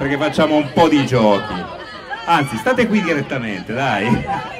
perché facciamo un po' di giochi. Anzi, state qui direttamente, dai.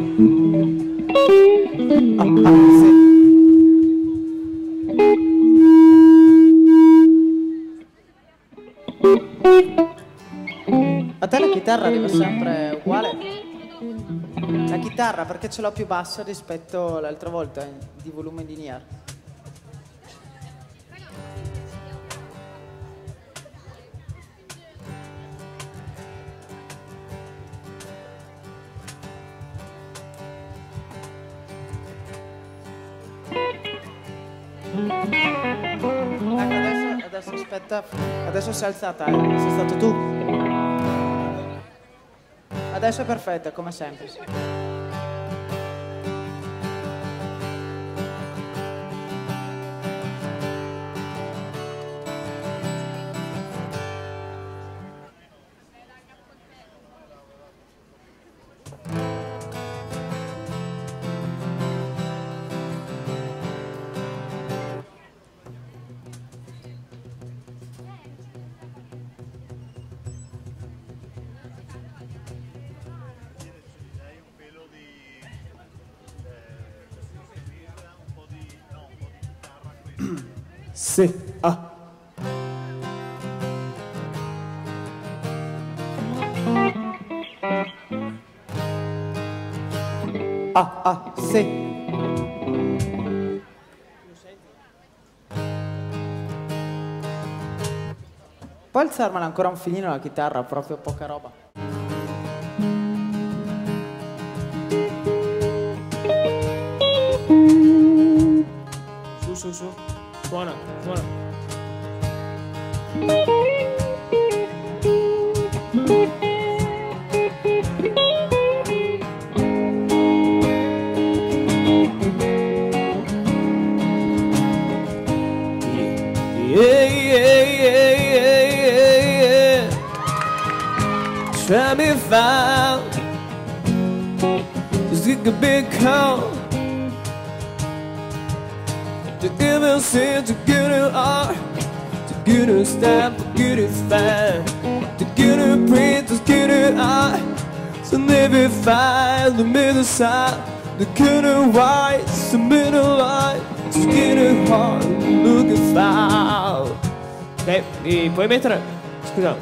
A te la chitarra arriva sempre uguale? La chitarra perché ce l'ho più bassa rispetto all'altra volta di volume di Nier. Ecco, adesso, adesso aspetta, adesso si è alzata, eh. sei stato tu. Adesso è perfetta, come sempre. Se, ah. Ah, ah, se. Puoi alzarmela ancora un filino la chitarra, proprio poca roba. Su, su, su. Yeah, yeah, yeah, yeah, yeah, yeah. Try me. Just get a big. The evil sin, the good art, the good step, the good fan, the good print, the good eye, the navy fire, the middle side, the good white, the middle light, the good heart, looking foul. E põe metrô. Escuta.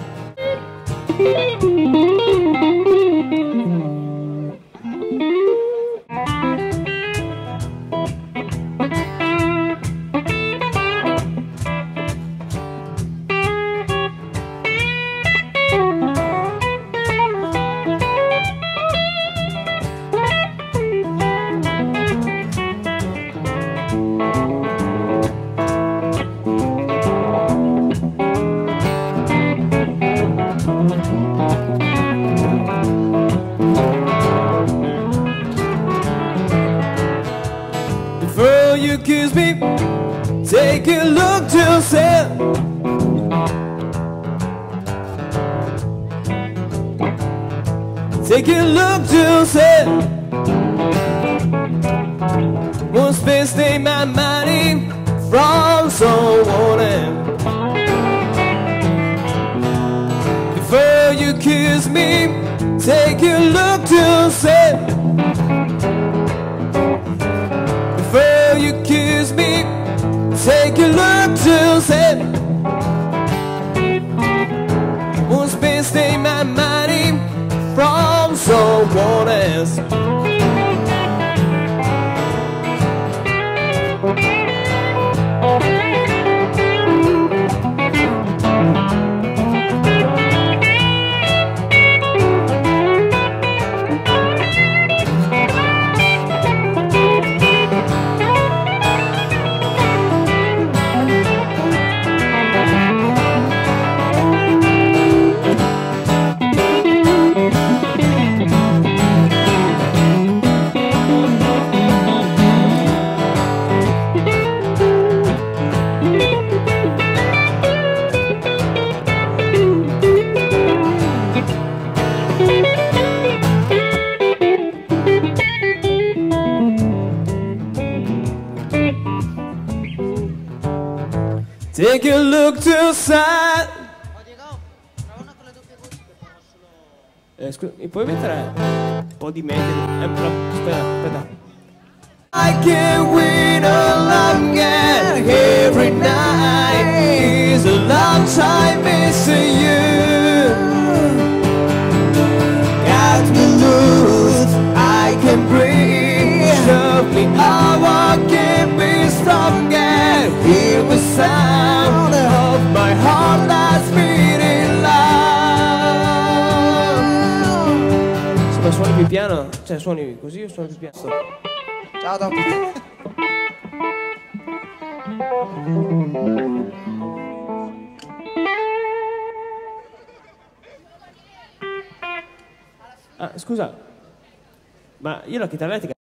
Me, take a look to yourself. Take a look to yourself. Won't space take my money from someone. Before you kiss me, take a look to yourself. take a look to say Who's been stealing my money from someone else? Take a look to side Eh, scusa, mi puoi mettere un po' di media? Eh, però, aspetta, aspetta. I can win a love again every night. It's a long time missing you. Sound of my heart that's beating loud. Se lo suoni più piano, cioè suoni così o suoni più piano? Ciao, dopo. Ah, scusa, ma io la chitarra elettrica